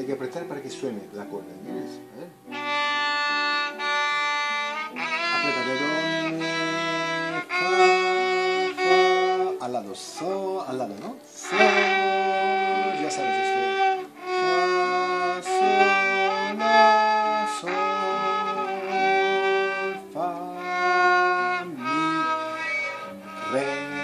hay que apretar para que suene la cuerda. Miren eso, fa, fa, al lado, so, al lado, ¿no? So, ya sabes esto. Fa, sol, fa, mi, re.